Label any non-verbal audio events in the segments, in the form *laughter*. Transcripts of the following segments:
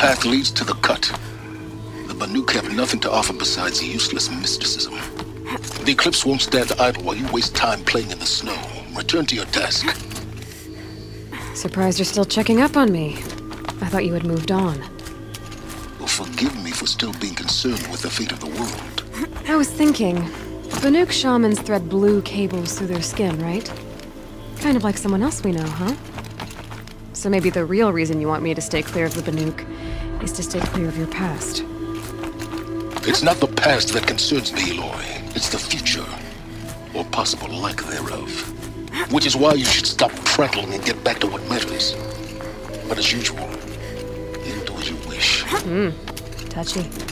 path leads to the cut. The Banuk have nothing to offer besides useless mysticism. The Eclipse won't stand idle while you waste time playing in the snow. Return to your task. Surprised you're still checking up on me. I thought you had moved on. Well, forgive me for still being concerned with the fate of the world. I was thinking, Banuk shamans thread blue cables through their skin, right? Kind of like someone else we know, huh? So maybe the real reason you want me to stay clear of the Banuk to stay clear of your past. It's not the past that concerns me, Aloy. It's the future. Or possible lack thereof. Which is why you should stop prattling and get back to what matters. But as usual, you do as you wish. Hmm. Touchy.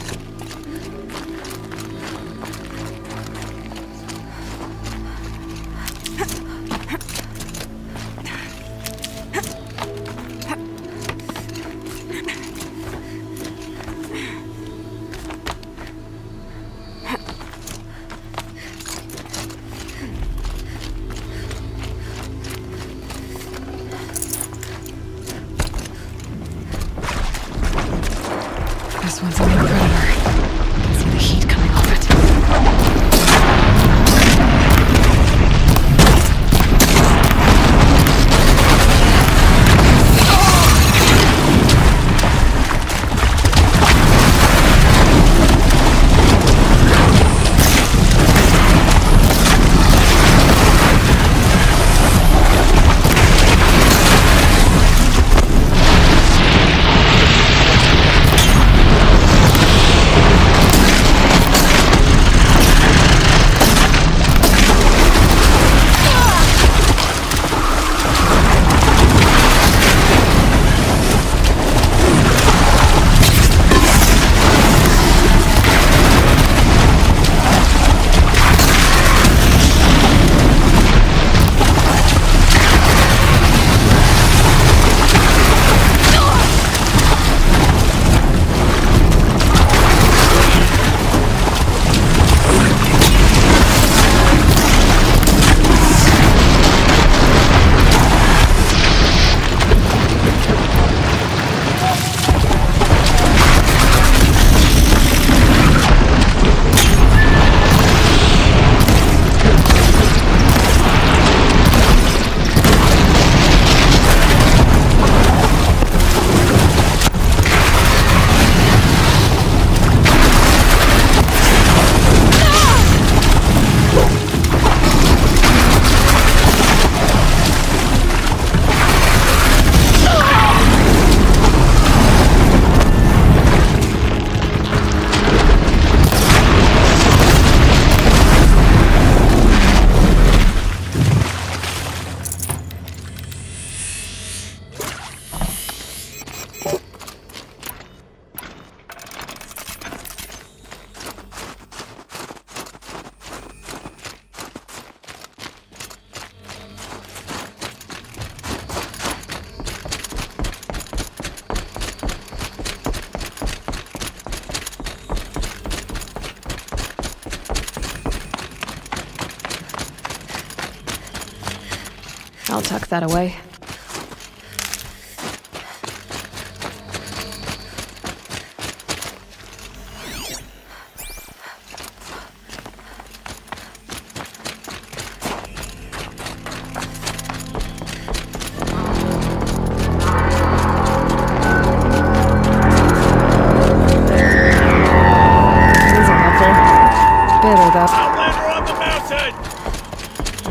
Better though. Outlander on the mountain!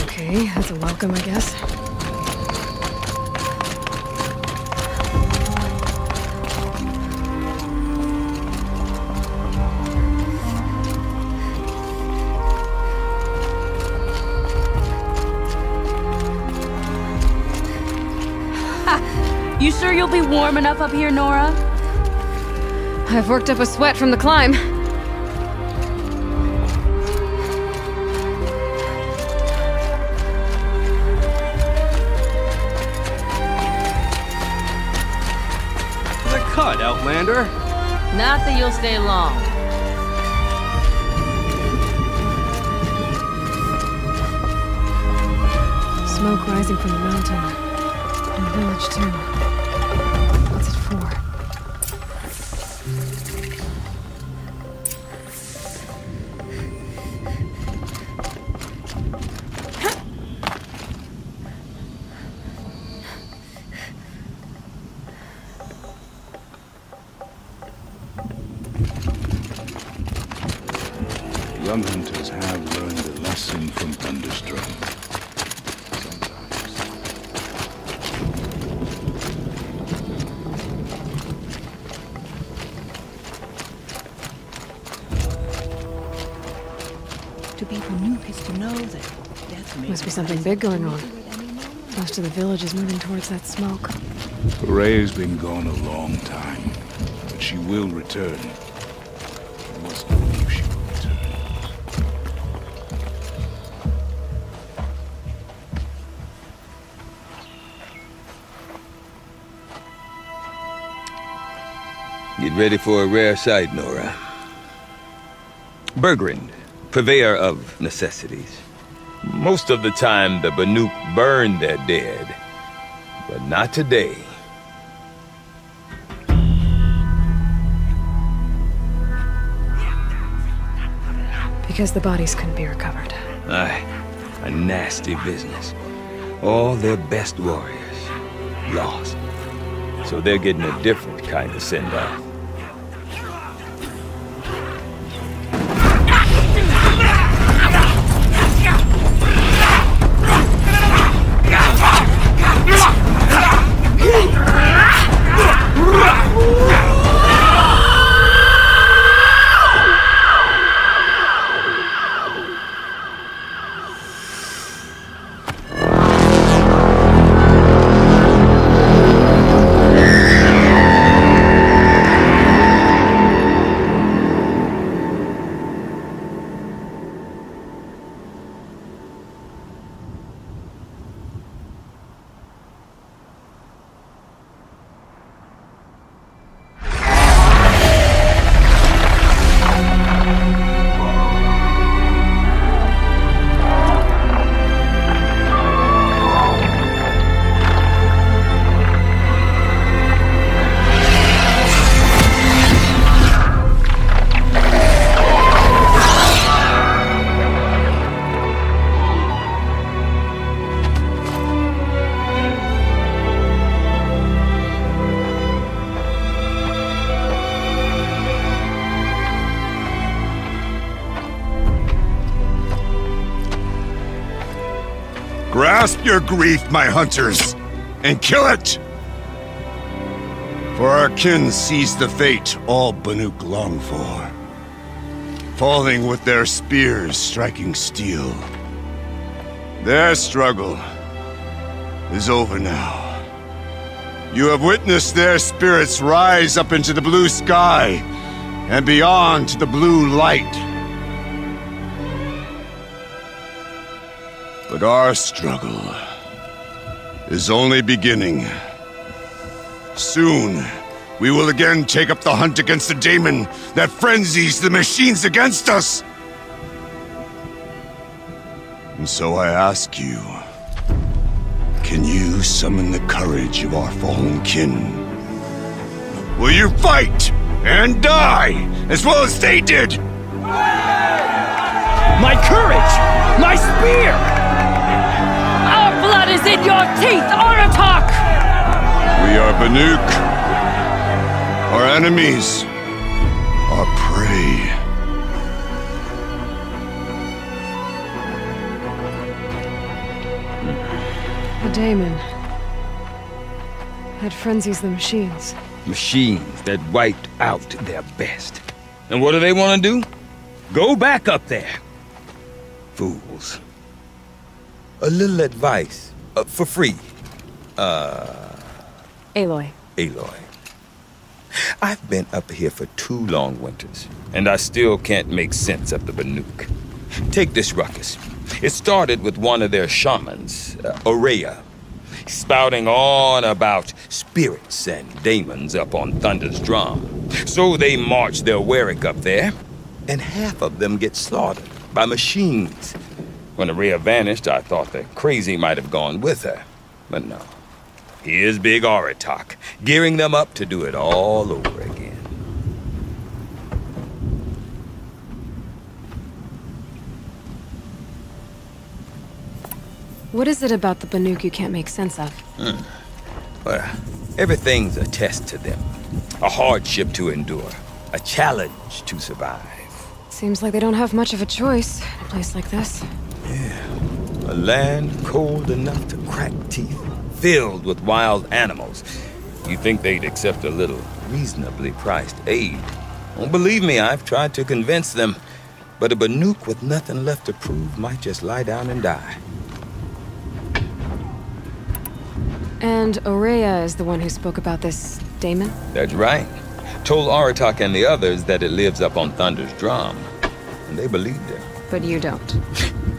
Okay, that's a welcome, I guess. *laughs* You sure you'll be warm enough up here, Nora? I've worked up a sweat from the climb. Cut, Outlander. Not that you'll stay long. Smoke rising from the mountain. And the village, too. Big going on. Most of the village is moving towards that smoke. Ray's been gone a long time, but she will return. I must believe she will return. Get ready for a rare sight, Nora. Bergrand, purveyor of necessities. Most of the time, the Banuk burn their dead. But not today. Because the bodies couldn't be recovered. Aye, a nasty business. All their best warriors lost. So they're getting a different kind of send-off. Your grief, my hunters, and kill it! For our kin sees the fate all Banuk long for. Falling with their spears striking steel. Their struggle is over now. You have witnessed their spirits rise up into the blue sky and beyond to the blue light. But our struggle is only beginning. Soon, we will again take up the hunt against the daemon that frenzies the machines against us. And so I ask you, can you summon the courage of our fallen kin? Will you fight and die as well as they did? My courage! My spear! Our blood is in your teeth, Aratak! We are Banuk. Our enemies are prey. The daemon. That frenzies the machines. Machines that wiped out their best. And what do they want to do? Go back up there. Fools. A little advice. Uh, for free. Aloy. Aloy. I've been up here for two long winters, and I still can't make sense of the Banuk. Take this ruckus. It started with one of their shamans, uh, spouting on about spirits and demons up on Thunder's drum. So they march their Werak up there, and half of them get slaughtered by machines. When Ourea vanished, I thought the crazy might have gone with her, but no. Here's Big Aratak, gearing them up to do it all over again. What is it about the Banuk you can't make sense of? Hmm. Well, everything's a test to them. A hardship to endure. A challenge to survive. Seems like they don't have much of a choice in a place like this. Yeah. A land cold enough to crack teeth, filled with wild animals. You think they'd accept a little reasonably priced aid. Well, believe me, I've tried to convince them. But a Banuk with nothing left to prove might just lie down and die. And Ourea is the one who spoke about this daemon? That's right. Told Aratak and the others that it lives up on Thunder's drum. And they believed him. But you don't. *laughs*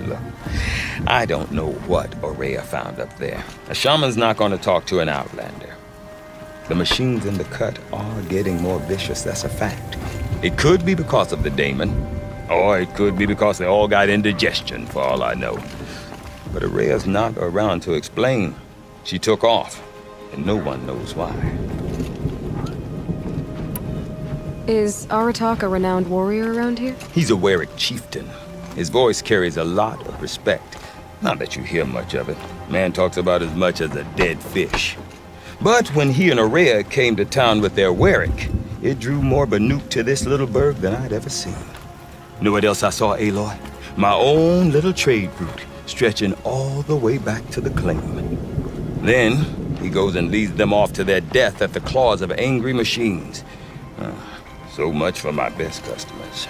I don't know what Ourea found up there. A shaman's not going to talk to an outlander. The machines in the cut are getting more vicious, that's a fact. It could be because of the daemon, or it could be because they all got indigestion, for all I know. But Ourea's not around to explain. She took off, and no one knows why. Is Aratak a renowned warrior around here? He's a Werak chieftain. His voice carries a lot of respect. Not that you hear much of it. Man talks about as much as a dead fish. But when he and Ourea came to town with their Werak, it drew more Banuk to this little burg than I'd ever seen. Know what else I saw, Aloy? My own little trade route, stretching all the way back to the claim. Then, he goes and leads them off to their death at the claws of angry machines. Uh, so much for my best customers.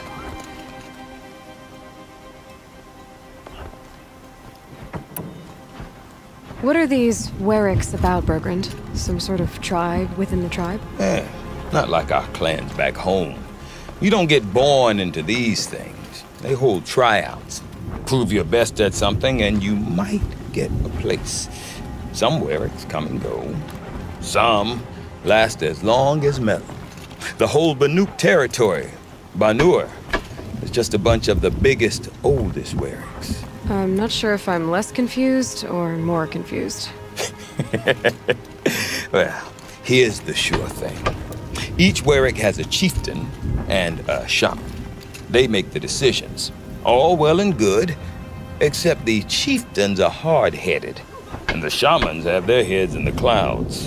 What are these Weraks about, Bergrand? Some sort of tribe within the tribe? Eh, not like our clans back home. You don't get born into these things. They hold tryouts. Prove your best at something and you might get a place. Some Weraks come and go. Some last as long as Melon. The whole Banuk territory, Banur, is just a bunch of the biggest, oldest Weraks. I'm not sure if I'm less confused or more confused. *laughs* well, here's the sure thing. Each Werak has a chieftain and a shaman. They make the decisions. All well and good, except the chieftains are hard-headed, and the shamans have their heads in the clouds.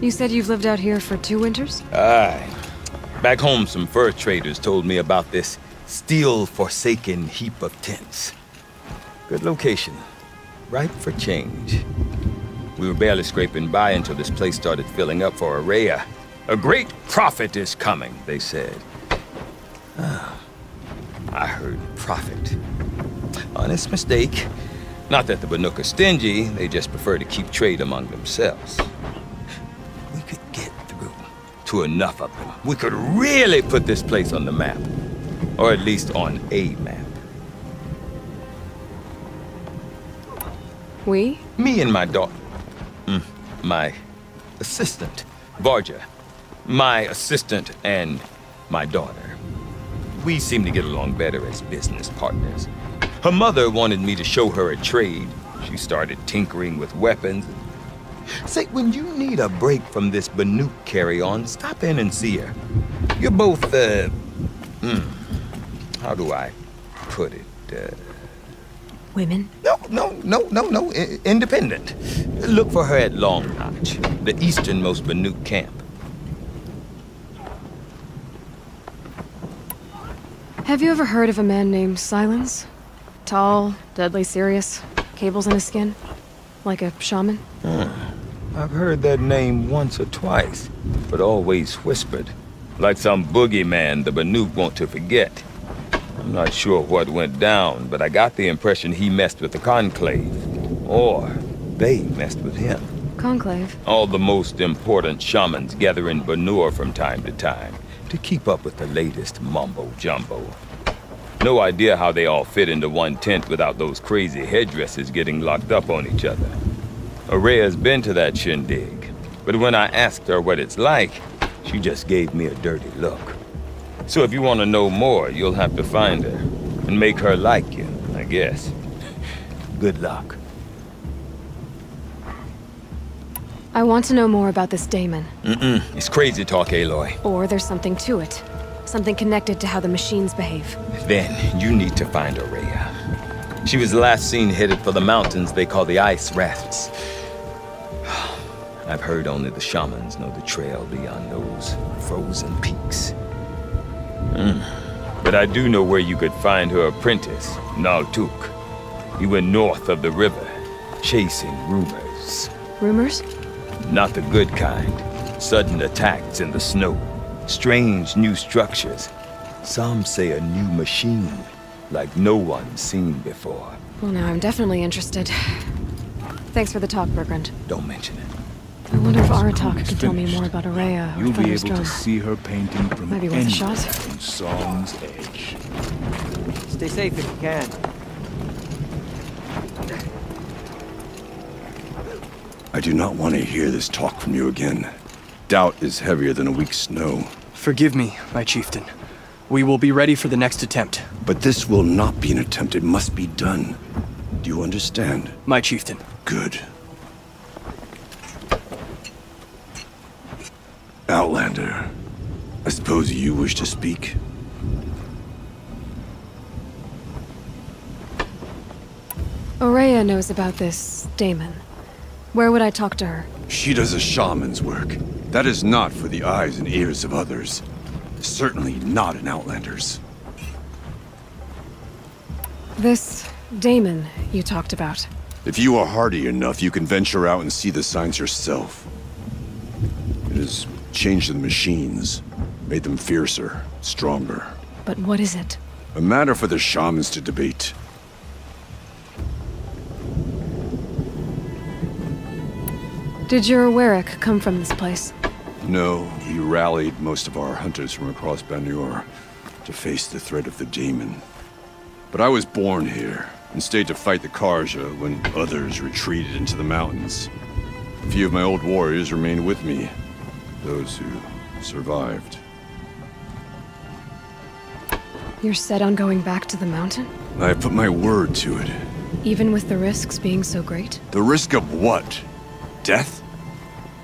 You said you've lived out here for two winters? Aye. Back home, some fur traders told me about this steel-forsaken heap of tents. Good location. Ripe for change. We were barely scraping by until this place started filling up for Ourea. A great prophet is coming, they said. Ah, I heard prophet. Honest mistake. Not that the Banuk are stingy, they just prefer to keep trade among themselves. We could get through to enough of them. We could really put this place on the map. Or at least on a map. We? Me and my daughter. Mm, my assistant, Varja. My assistant and my daughter. We seem to get along better as business partners. Her mother wanted me to show her a trade. She started tinkering with weapons. Say, when you need a break from this Banuk carry-on, stop in and see her. You're both, uh... Mm, how do I put it? Uh, Women? no, no, no, no, no. I independent. Look for her at Long Notch, the easternmost Banuk camp. Have you ever heard of a man named Sylens? Tall, deadly serious, cables in his skin? Like a shaman? I've heard that name once or twice, but always whispered. Like some boogeyman the Banuk want to forget. I'm not sure what went down, but I got the impression he messed with the Conclave. Or they messed with him. conclave? All the most important shamans gather in Banur from time to time to keep up with the latest mumbo-jumbo. No idea how they all fit into one tent without those crazy headdresses getting locked up on each other. Ourea's been to that shindig, but when I asked her what it's like, she just gave me a dirty look. So if you want to know more, you'll have to find her and make her like you, I guess. *laughs* Good luck. I want to know more about this daemon. Mm-mm. It's crazy talk, Aloy. Or there's something to it. Something connected to how the machines behave. Then you need to find Ourea. She was last seen headed for the mountains they call the Ice Rafts. *sighs* I've heard only the shamans know the trail beyond those frozen peaks. Mm. But I do know where you could find her apprentice, Naltuk. He went north of the river, chasing rumors. Rumors? Not the good kind. Sudden attacks in the snow. Strange new structures. Some say a new machine, like no one's seen before. Well, now I'm definitely interested. Thanks for the talk, Bergrand. Don't mention it. I wonder if Those Aratak could tell me more about Ourea or You'll be able Thunderstone. to see her painting from Might be worth a anywhere shot. on Song's Edge. Stay safe if you can. I do not want to hear this talk from you again. Doubt is heavier than a week's snow. Forgive me, my chieftain. We will be ready for the next attempt. But this will not be an attempt. It must be done. Do you understand? My chieftain. Good. Outlander, I suppose you wish to speak? Ourea knows about this daemon. Where would I talk to her? She does a shaman's work. That is not for the eyes and ears of others. Certainly not an Outlander's. This daemon you talked about. If you are hardy enough, you can venture out and see the signs yourself. It has changed the machines, made them fiercer, stronger. But what is it? A matter for the shamans to debate. Did your werak come from this place? No, we rallied most of our hunters from across Banur to face the threat of the demon. But I was born here and stayed to fight the Carja when others retreated into the mountains. A few of my old warriors remained with me, those who survived. You're set on going back to the mountain? I put my word to it. Even with the risks being so great? The risk of what? Death?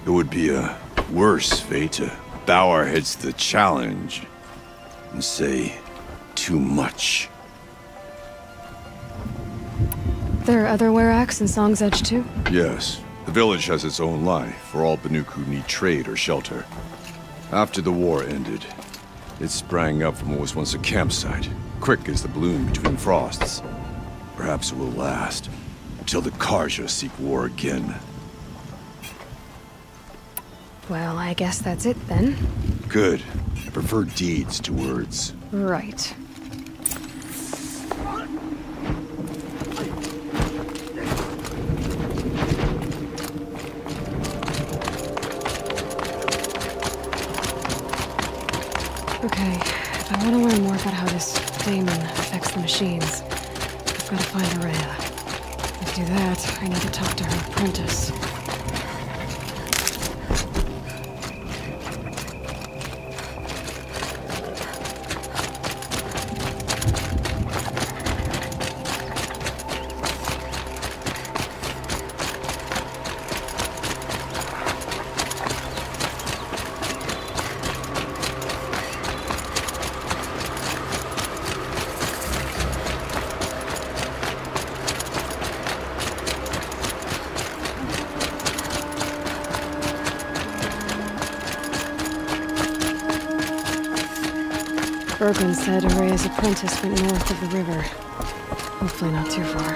It would be a worse fate to bow our heads to the challenge and say too much. There are other Weraks in Song's Edge too? Yes, the village has its own life for all Banuk who need trade or shelter. After the war ended, it sprang up from what was once a campsite, quick as the bloom between frosts. Perhaps it will last until the Carja seek war again. Well, I guess that's it then. Good. I prefer deeds to words. Right. About how this daemon affects the machines, I've got to find Ourea. To do that, I need to talk to her apprentice. Bergrand said Ourea's apprentice went north of the river. Hopefully not too far.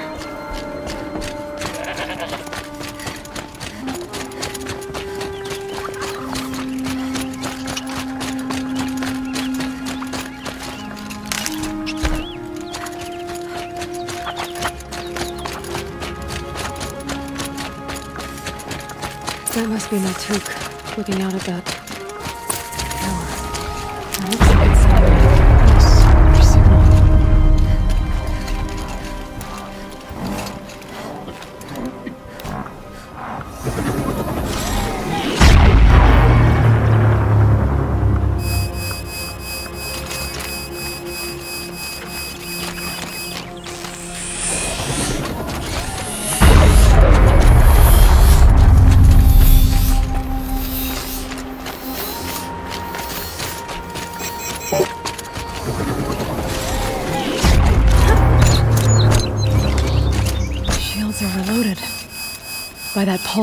That must be Naltuk, looking out at that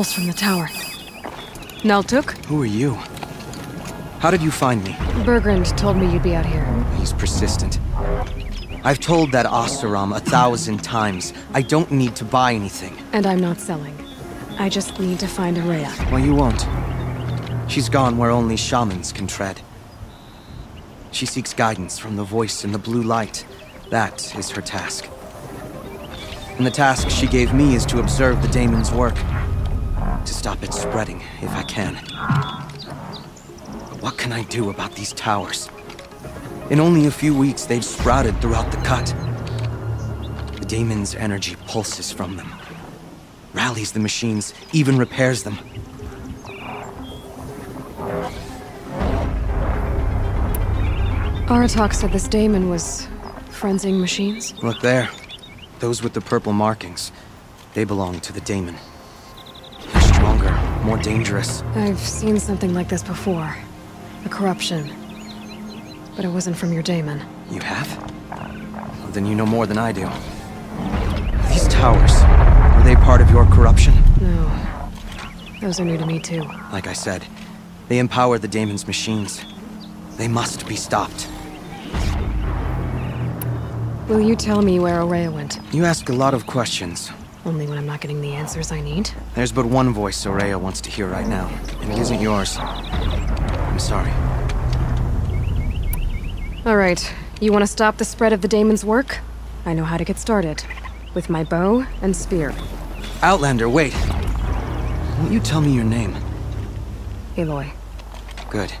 pulse from the tower. Naltuk? Who are you? How did you find me? Bergrand told me you'd be out here. He's persistent. I've told that Oseram a thousand times. I don't need to buy anything. And I'm not selling. I just need to find Ourea. Well, you won't. She's gone where only shamans can tread. She seeks guidance from the voice in the blue light. That is her task. And the task she gave me is to observe the daemon's work. To stop it spreading, if I can. But what can I do about these towers? In only a few weeks, they've sprouted throughout the cut. The daemon's energy pulses from them. Rallies the machines, even repairs them. Aratak said this daemon was frenzing machines. Look there. Those with the purple markings. They belong to the daemon. More dangerous. I've seen something like this before. A corruption. But it wasn't from your daemon. You have? Well, then you know more than I do. These towers, were they part of your corruption? No. Those are new to me too. Like I said, they empower the daemon's machines. They must be stopped. Will you tell me where Ourea went? You ask a lot of questions. Only when I'm not getting the answers I need. There's but one voice Soraya wants to hear right now, and it isn't yours. I'm sorry. All right. You want to stop the spread of the daemon's work? I know how to get started. With my bow and spear. Outlander, wait. Won't you tell me your name? Aloy. Good.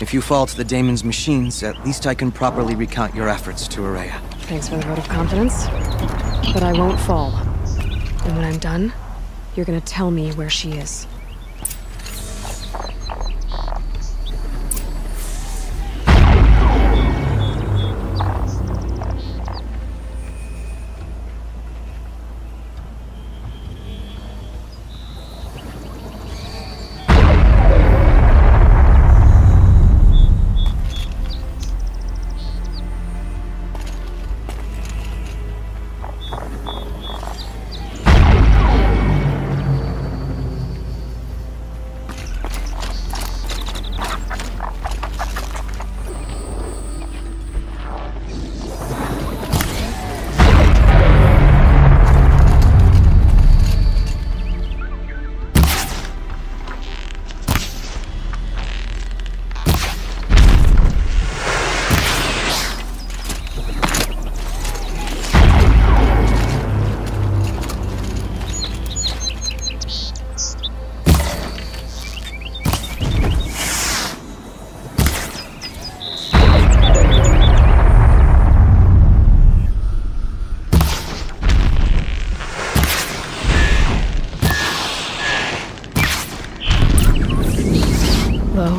If you fall to the daemon's machines, at least I can properly recount your efforts to Ourea. Thanks for the vote of confidence. But I won't fall. And when I'm done, you're gonna tell me where she is.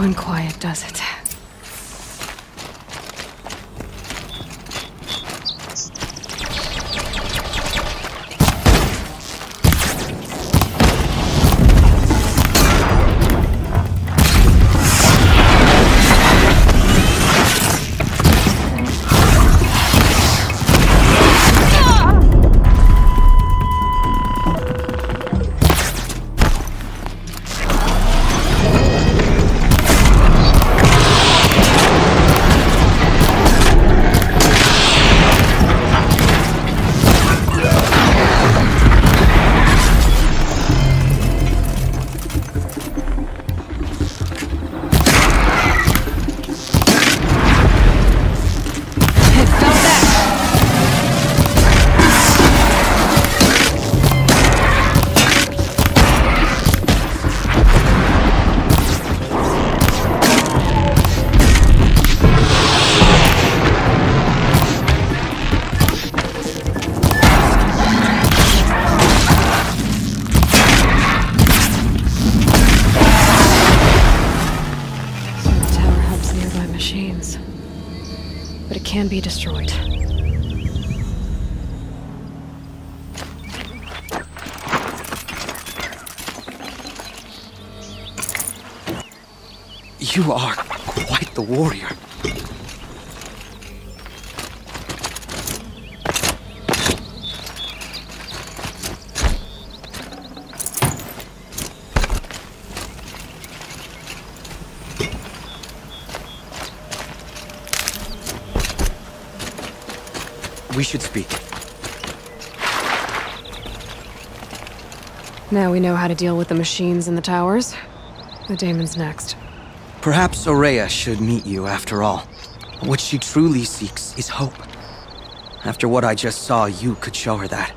Low and quiet does it. We should speak. Now we know how to deal with the machines in the towers. The daemon's next. Perhaps Ourea should meet you after all. What she truly seeks is hope. After what I just saw, you could show her that.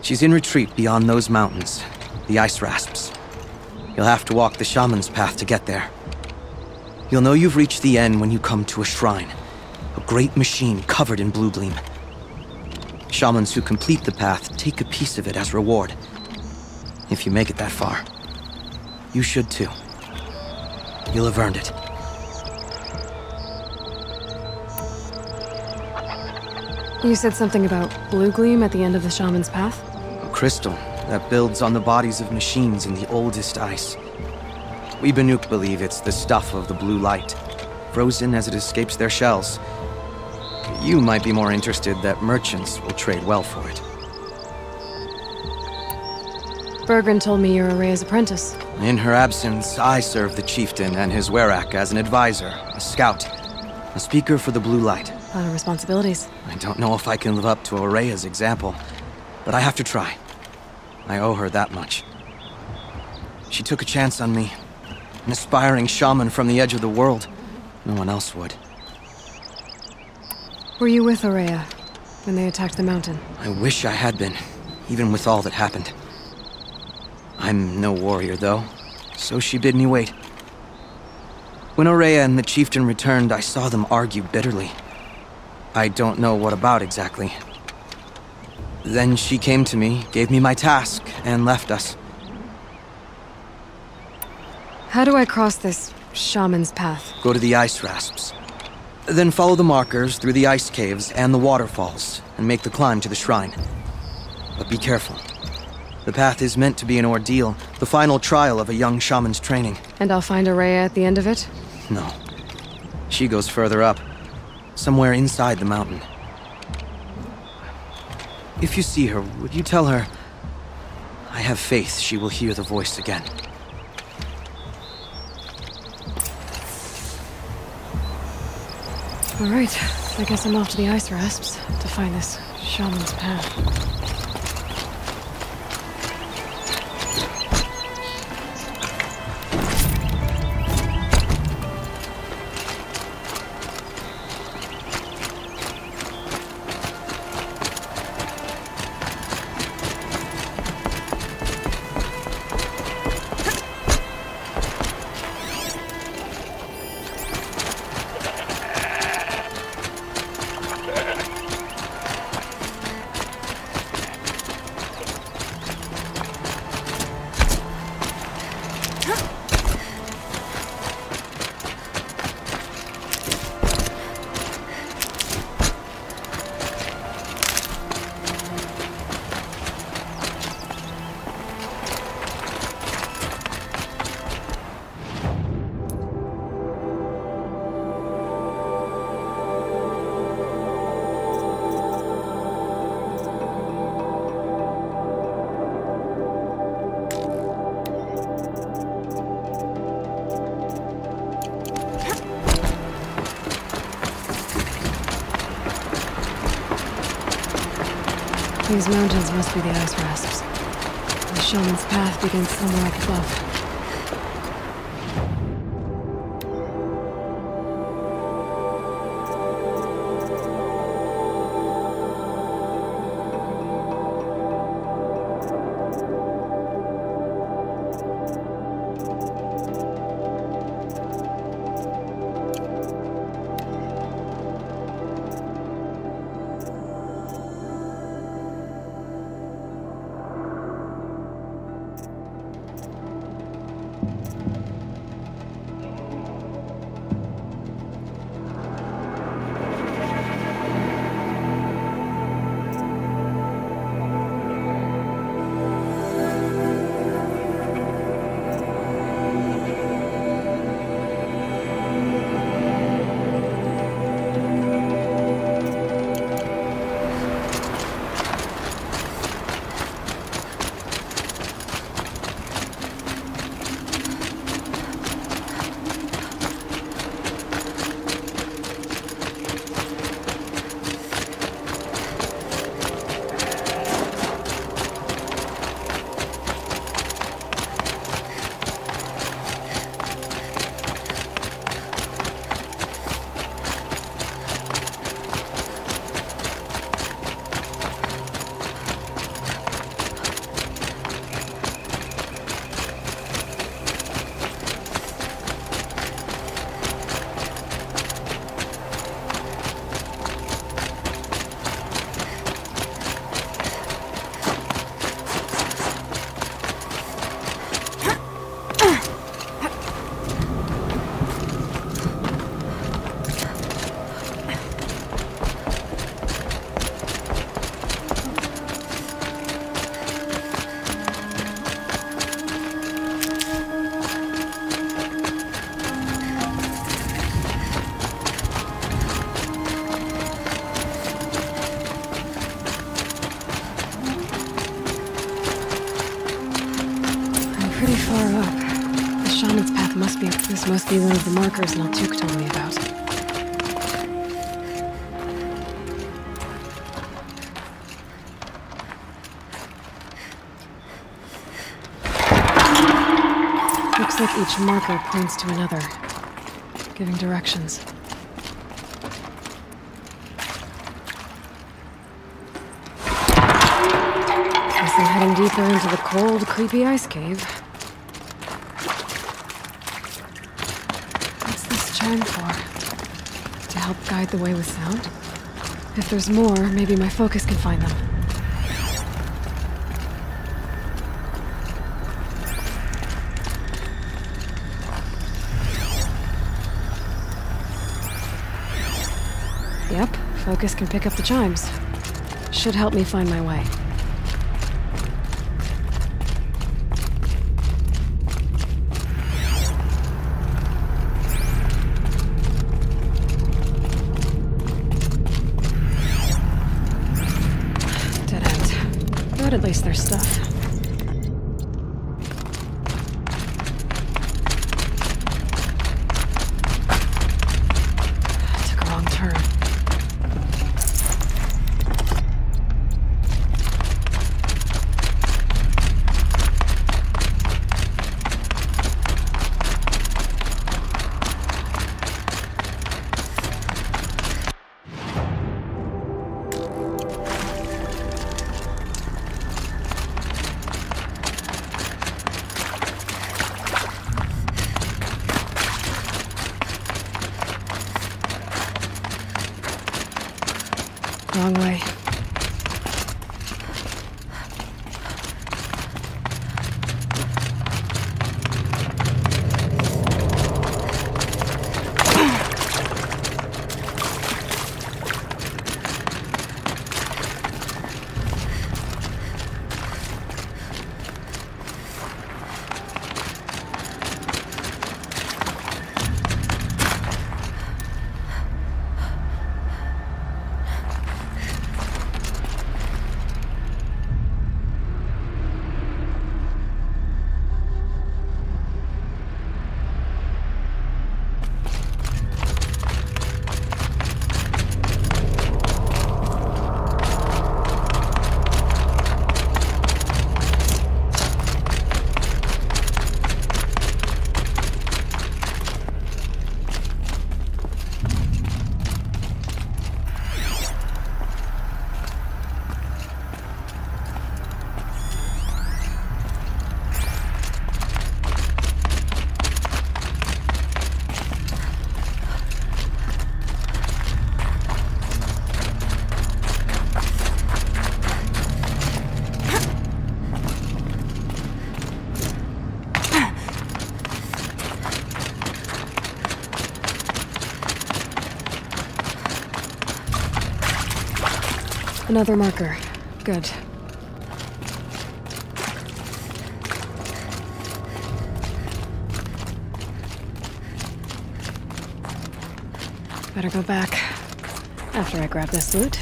She's in retreat beyond those mountains, the ice rasps. You'll have to walk the shaman's path to get there. You'll know you've reached the end when you come to a shrine. Great machine covered in blue gleam. Shamans who complete the path take a piece of it as reward. If you make it that far. You should too. You'll have earned it. You said something about blue gleam at the end of the shaman's path? A crystal that builds on the bodies of machines in the oldest ice. We Banuk believe it's the stuff of the blue light, frozen as it escapes their shells. You might be more interested that merchants will trade well for it. Bergrand told me you're Ourea's apprentice. In her absence, I serve the chieftain and his werak as an advisor, a scout, a speaker for the blue light. A lot of responsibilities. I don't know if I can live up to Ourea's example, but I have to try. I owe her that much. She took a chance on me. An aspiring shaman from the edge of the world. No one else would. Were you with Ourea when they attacked the mountain? I wish I had been, even with all that happened. I'm no warrior, though, so she bid me wait. When Ourea and the chieftain returned, I saw them argue bitterly. I don't know what about exactly. Then she came to me, gave me my task, and left us. How do I cross this shaman's path? Go to the ice rasps. Then follow the markers through the ice caves and the waterfalls, and make the climb to the shrine. But be careful. The path is meant to be an ordeal, the final trial of a young shaman's training. And I'll find Ourea at the end of it? No. She goes further up, somewhere inside the mountain. If you see her, would you tell her... I have faith she will hear the voice again. All right, I guess I'm off to the ice rasps to find this shaman's path. These mountains must be the ice rasps. The shaman's path begins somewhere up above. Must be. This must be one of the markers Naltuk told me about. Looks like each marker points to another, giving directions. Guess I'm heading deeper into the cold, creepy ice cave. For? To help guide the way with sound? If there's more, maybe my focus can find them. Yep, focus can pick up the chimes. Should help me find my way. you Another marker. Good. Better go back after I grab this loot.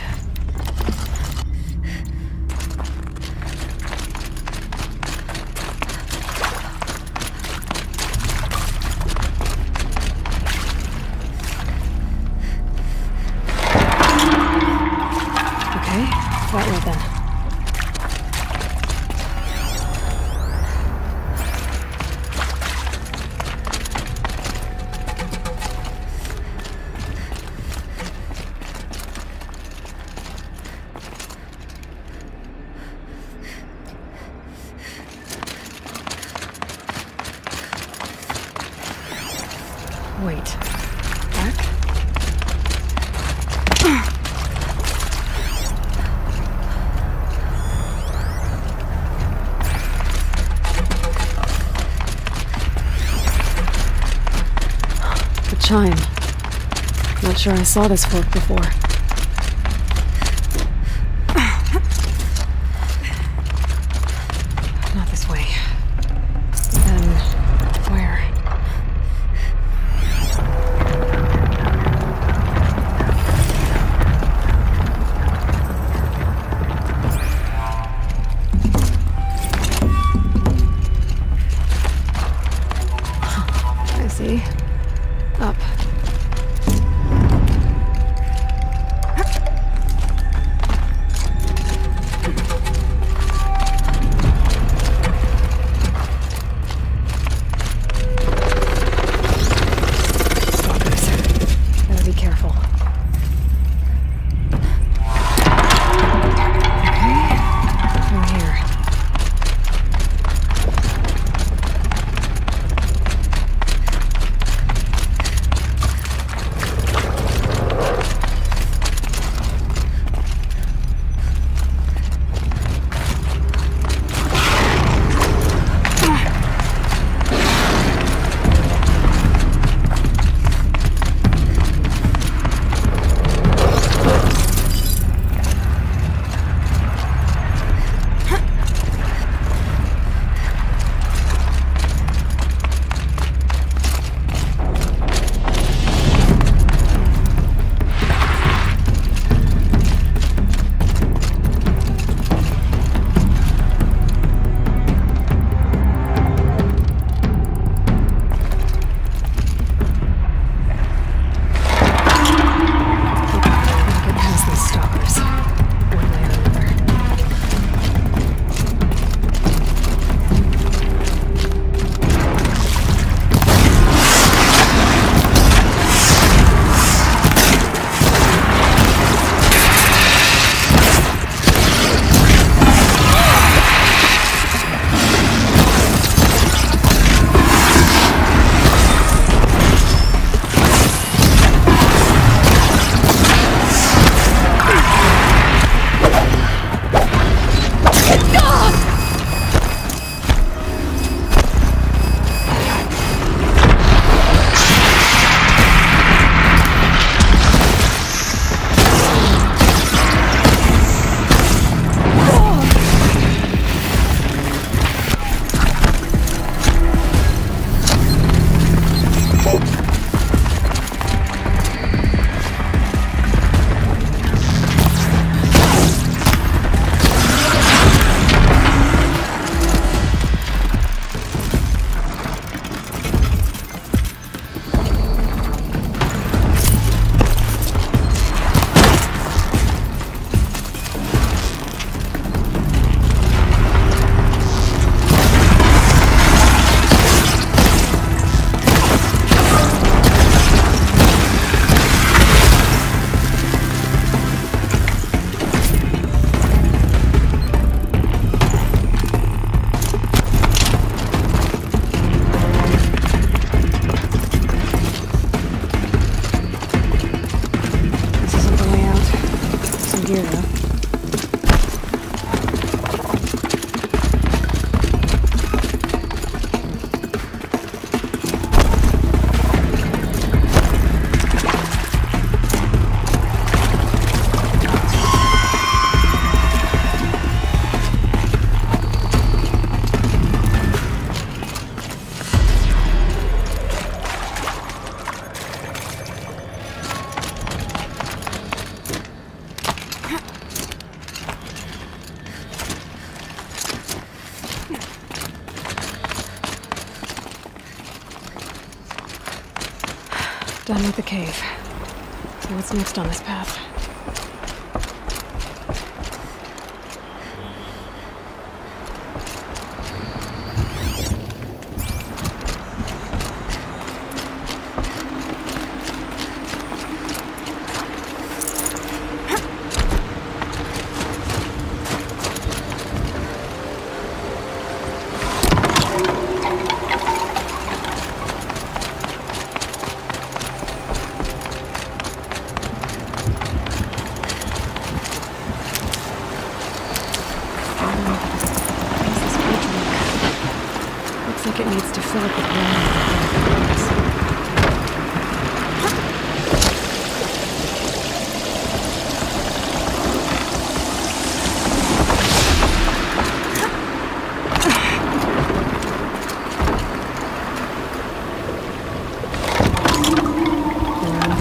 Sure I saw this fork before. Bagheera. on this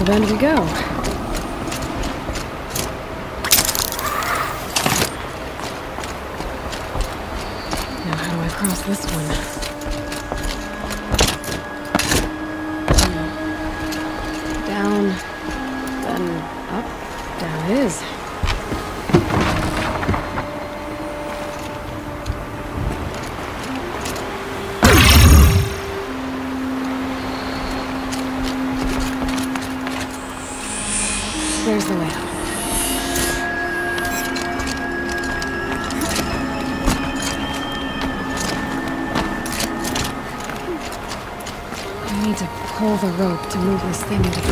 then we go. Now how do I cross this one? To move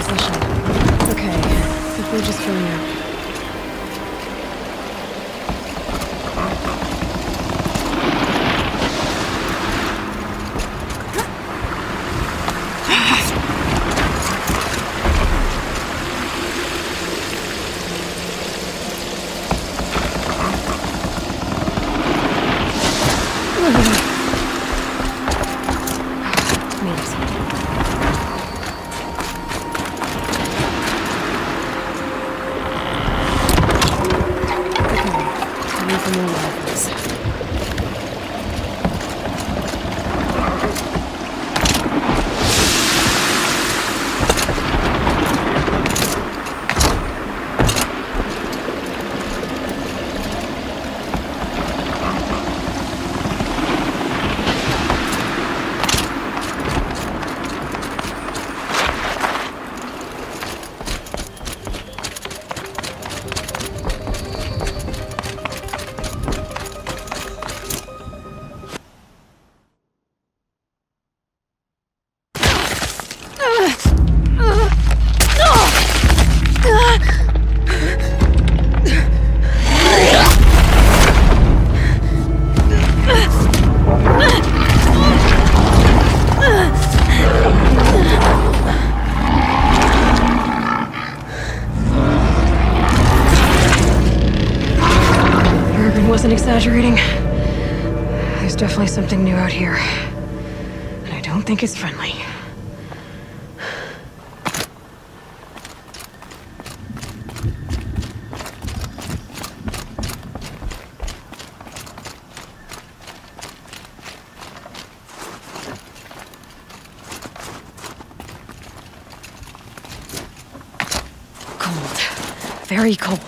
Very cold.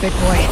Big boy.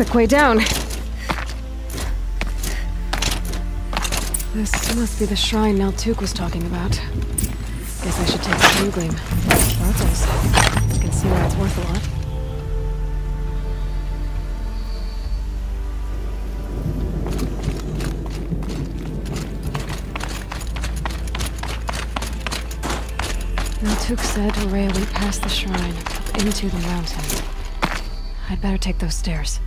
Quick way down. This must be the shrine Naltuk was talking about. Guess I should take the blue gleam. Sparkles. I can see why it's worth a lot. Naltuk said Ourea went past the shrine, up into the mountain. I'd better take those stairs.